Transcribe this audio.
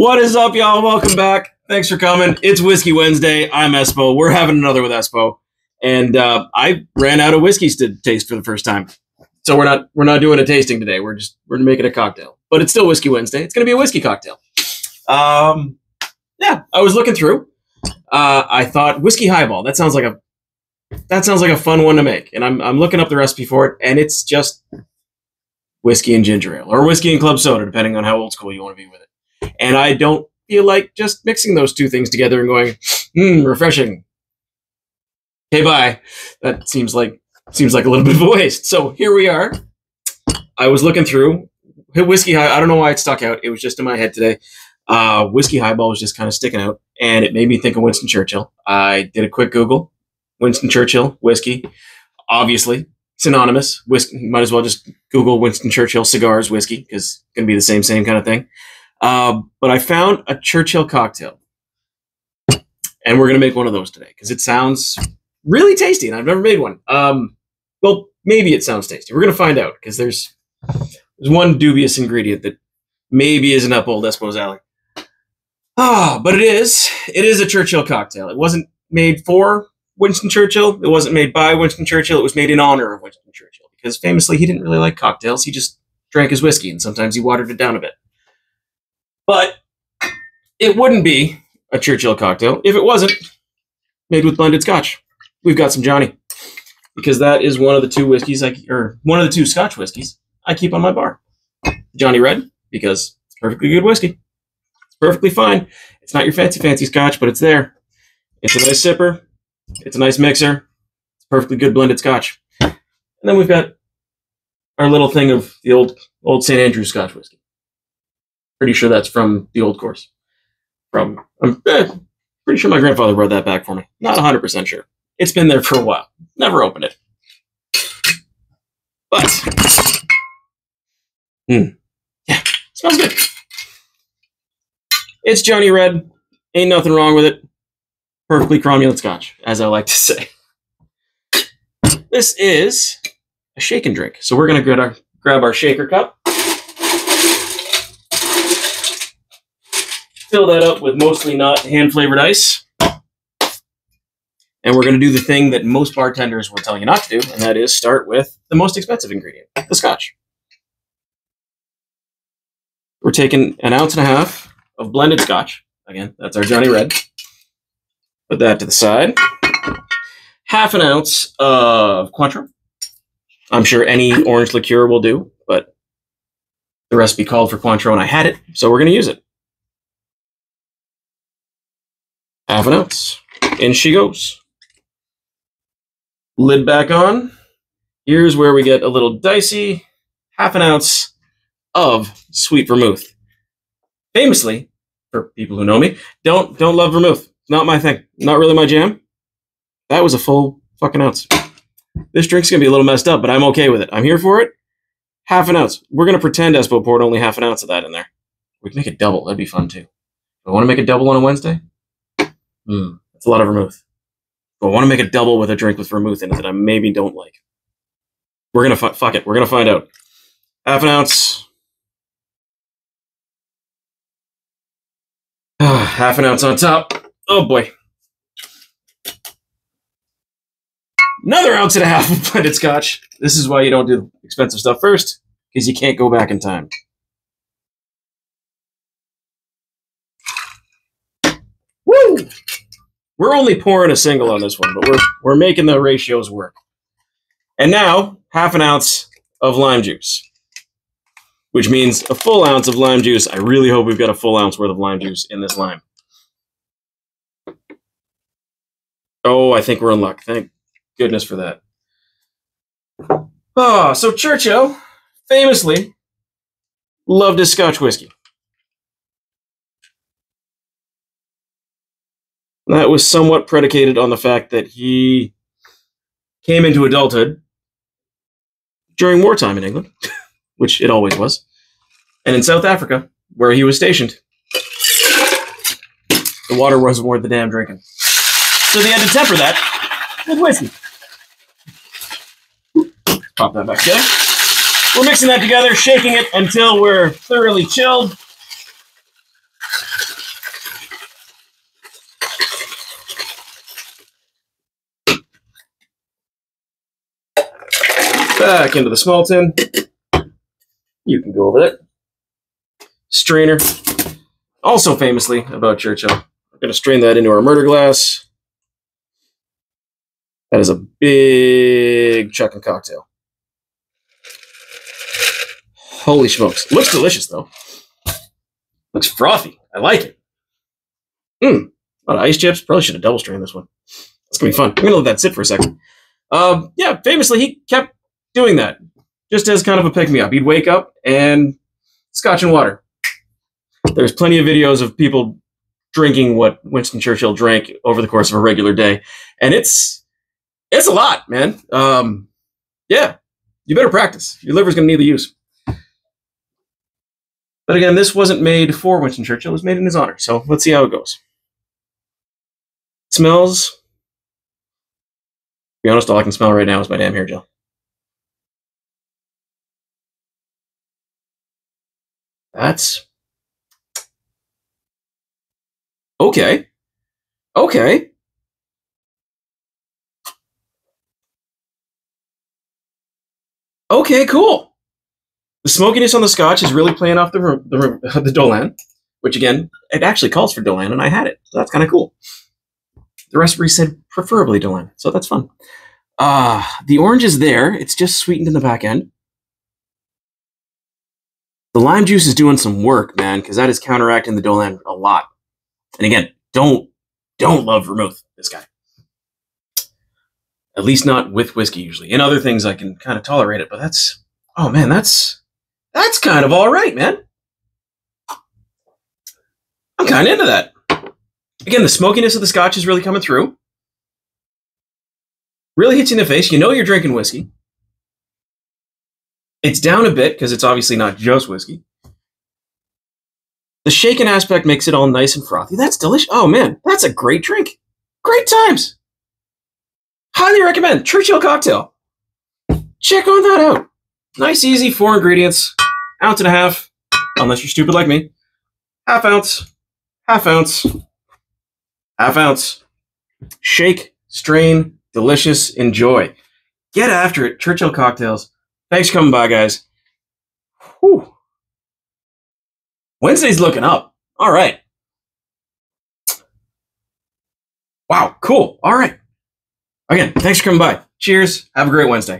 What is up, y'all? Welcome back. Thanks for coming. It's Whiskey Wednesday. I'm Espo. We're having another with Espo, and uh, I ran out of whiskeys to taste for the first time. So we're not we're not doing a tasting today. We're just we're making a cocktail, but it's still Whiskey Wednesday. It's gonna be a whiskey cocktail. Um, yeah, I was looking through. Uh, I thought whiskey highball. That sounds like a that sounds like a fun one to make, and I'm I'm looking up the recipe for it, and it's just whiskey and ginger ale or whiskey and club soda, depending on how old school you want to be with it. And I don't feel like just mixing those two things together and going, hmm, refreshing. Okay, bye. That seems like seems like a little bit of a waste. So here we are. I was looking through whiskey high. I don't know why it stuck out. It was just in my head today. Uh, whiskey highball was just kind of sticking out, and it made me think of Winston Churchill. I did a quick Google. Winston Churchill whiskey, obviously synonymous. Whiskey. Might as well just Google Winston Churchill cigars whiskey because it's gonna be the same same kind of thing. Uh, but I found a Churchill cocktail, and we're gonna make one of those today because it sounds really tasty, and I've never made one. Um, well, maybe it sounds tasty. We're gonna find out because there's there's one dubious ingredient that maybe isn't up old Espo's alley. Ah, but it is. It is a Churchill cocktail. It wasn't made for Winston Churchill. It wasn't made by Winston Churchill. It was made in honor of Winston Churchill because famously he didn't really like cocktails. He just drank his whiskey and sometimes he watered it down a bit. But it wouldn't be a Churchill cocktail if it wasn't made with blended scotch. We've got some Johnny because that is one of the two whiskeys I or one of the two Scotch whiskeys I keep on my bar. Johnny Red because it's perfectly good whiskey. It's perfectly fine. It's not your fancy fancy Scotch, but it's there. It's a nice sipper. It's a nice mixer. It's perfectly good blended Scotch. And then we've got our little thing of the old old St Andrews Scotch whiskey. Pretty sure that's from the old course. From I'm eh, pretty sure my grandfather brought that back for me. Not 100 percent sure. It's been there for a while. Never opened it. But mm, yeah, smells good. It's Johnny Red. Ain't nothing wrong with it. Perfectly cromulent scotch, as I like to say. This is a shake and drink. So we're gonna grab our shaker cup. Fill that up with mostly not hand flavored ice. And we're going to do the thing that most bartenders will tell you not to do, and that is start with the most expensive ingredient, the scotch. We're taking an ounce and a half of blended scotch. Again, that's our Johnny Red. Put that to the side. Half an ounce of Cointreau. I'm sure any orange liqueur will do, but the recipe called for Cointreau and I had it, so we're going to use it. Half an ounce. In she goes. Lid back on. Here's where we get a little dicey. Half an ounce of sweet vermouth. Famously, for people who know me, don't don't love vermouth. Not my thing. Not really my jam. That was a full fucking ounce. This drink's gonna be a little messed up, but I'm okay with it. I'm here for it. Half an ounce. We're gonna pretend Espo poured only half an ounce of that in there. We can make it double. That'd be fun too. I want to make a double on a Wednesday. Mm, that's a lot of vermouth. But I want to make a double with a drink with vermouth in it that I maybe don't like. We're gonna fu- fuck it. We're gonna find out. Half an ounce. half an ounce on top. Oh boy. Another ounce and a half of blended scotch. This is why you don't do expensive stuff first, because you can't go back in time. We're only pouring a single on this one, but we're we're making the ratios work. And now, half an ounce of lime juice, which means a full ounce of lime juice. I really hope we've got a full ounce worth of lime juice in this lime. Oh, I think we're in luck. Thank goodness for that. Oh, so Churchill famously loved his Scotch whiskey. That was somewhat predicated on the fact that he came into adulthood during wartime in England, which it always was, and in South Africa, where he was stationed. The water wasn't worth the damn drinking. So they had to temper that with whiskey. Pop that back together. We're mixing that together, shaking it until we're thoroughly chilled. Back into the small tin. You can go over there. Strainer. Also famously about Churchill. We're going to strain that into our murder glass. That is a big chucking cocktail. Holy smokes. Looks delicious, though. Looks frothy. I like it. Mmm. A lot of ice chips. Probably should have double strained this one. It's going to be fun. I'm going to let that sit for a second. Um, yeah, famously, he kept doing that just as kind of a pick me up. He'd wake up and scotch and water. There's plenty of videos of people drinking what Winston Churchill drank over the course of a regular day, and it's it's a lot, man. Um, yeah, you better practice. Your liver's gonna need the use. But again, this wasn't made for Winston Churchill; it was made in his honor. So let's see how it goes. It smells. To be honest, all I can smell right now is my damn hair gel. That's okay. Okay. Okay, cool. The smokiness on the scotch is really playing off the the, the Dolin, which again, it actually calls for Dolin, and I had it. So that's kind of cool. The recipe said preferably Dolin, so that's fun. Uh, the orange is there. It's just sweetened in the back end. The lime juice is doing some work, man, because that is counteracting the Dolin a lot. And again, don't don't love vermouth. This guy, at least not with whiskey. Usually, in other things, I can kind of tolerate it, but that's oh man, that's that's kind of all right, man. I'm kind of into that. Again, the smokiness of the scotch is really coming through. Really hits you in the face. You know you're drinking whiskey. It's down a bit because it's obviously not just whiskey. The shaken aspect makes it all nice and frothy. That's delicious. Oh man, that's a great drink. Great times. Highly recommend Churchill cocktail. Check on that out. Nice, easy, four ingredients, ounce and a half, unless you're stupid like me. Half ounce, half ounce, half ounce. Shake, strain, delicious, enjoy. Get after it. Churchill cocktails. Thanks for coming by, guys. Whew. Wednesday's looking up. All right. Wow, cool. All right. Again, thanks for coming by. Cheers. Have a great Wednesday.